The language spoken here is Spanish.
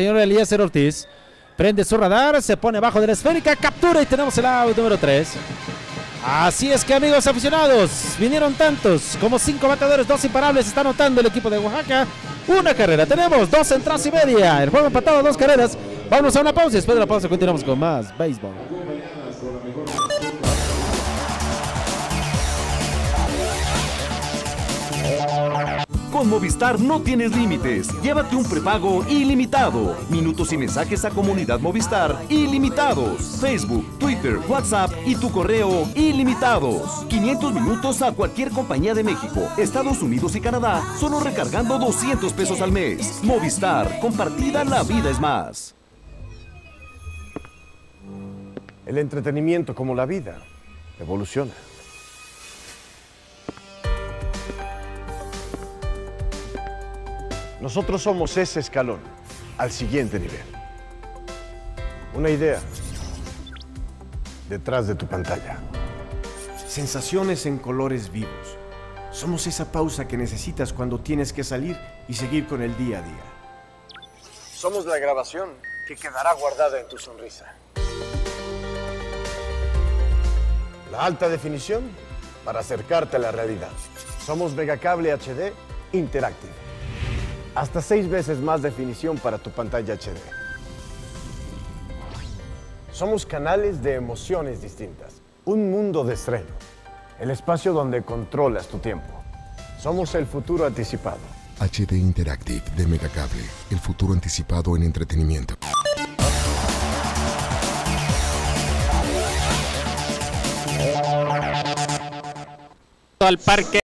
Señor Eliezer Ortiz. Prende su radar, se pone abajo de la esférica, captura y tenemos el out número 3. Así es que amigos aficionados, vinieron tantos como cinco bateadores, dos imparables, está anotando el equipo de Oaxaca. Una carrera, tenemos dos entradas y media. El juego empatado, dos carreras. Vamos a una pausa y después de la pausa continuamos con más béisbol. Con Movistar no tienes límites. Llévate un prepago ilimitado. Minutos y mensajes a comunidad Movistar ilimitados. Facebook, Twitter, WhatsApp y tu correo ilimitados. 500 minutos a cualquier compañía de México, Estados Unidos y Canadá, solo recargando 200 pesos al mes. Movistar, compartida la vida es más. El entretenimiento, como la vida, evoluciona. Nosotros somos ese escalón al siguiente nivel. Una idea detrás de tu pantalla. Sensaciones en colores vivos. Somos esa pausa que necesitas cuando tienes que salir y seguir con el día a día. Somos la grabación que quedará guardada en tu sonrisa. La alta definición para acercarte a la realidad. Somos Megacable HD Interactive. Hasta seis veces más definición para tu pantalla HD. Somos canales de emociones distintas. Un mundo de estreno. El espacio donde controlas tu tiempo. Somos el futuro anticipado. HD Interactive de Megacable, el futuro anticipado en entretenimiento. Al parque.